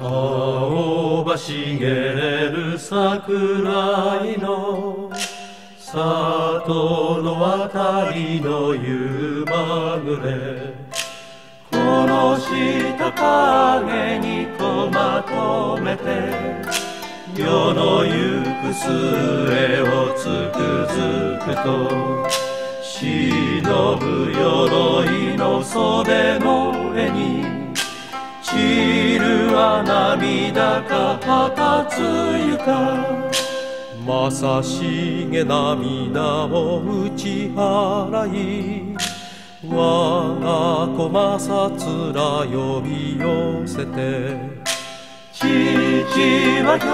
茂れる桜井の里の渡りの夕まぐれ。殺した影にこまとめて世の行く末をつくづくと忍ぶ鎧の袖の上に涙か旗つゆかまさしげ涙を打ち払い。我が子正面呼び寄せて。父は兵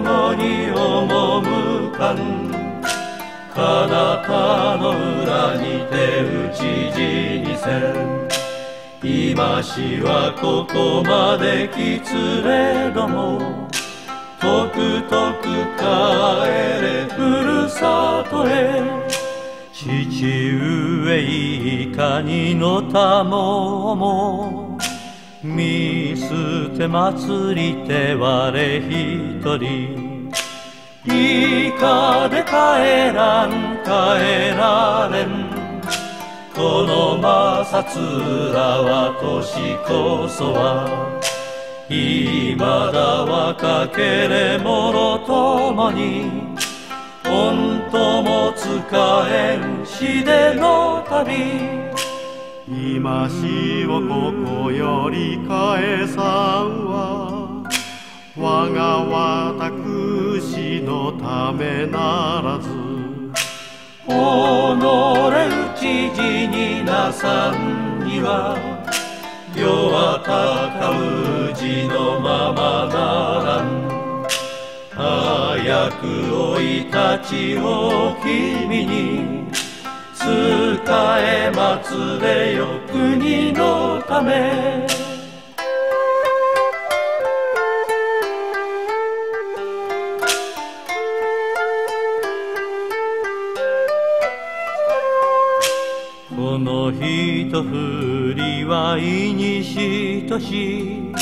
庫に赴かん。彼方の裏にて討ち死にせん。今しはここまできつれどもとくとく帰れふるさとへ。父上いかにのたもも見捨て祭りて我一人。いかで帰らん帰られんこの摩擦らは年こそは今だ若けれ者ともに本当も使えんしでの旅今しをここより返さんは我が私のためならずち死になさんには世は高氏のままならん。早く生い立ちを君に使え祭れよ国のため。のひとふりはいにしとし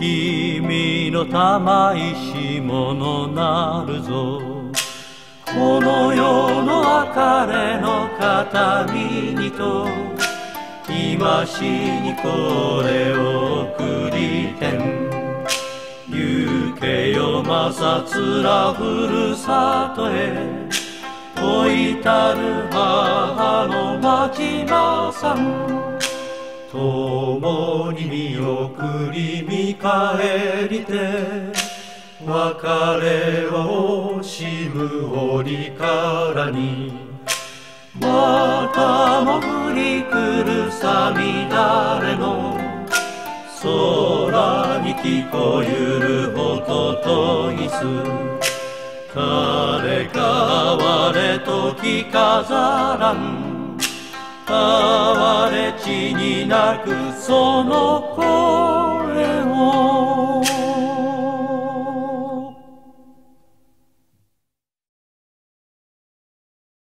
君の玉石物なるぞ。この世の別れの形見にと今しにこれを送りてん。行けよまさつらふるさとへ。老いたる母の町間さん。共に見送り見返りて別れを惜しむ折からにまたも降り来るさみだれの空に聞こえる音といすき飾らん。哀れ地に泣くその声を。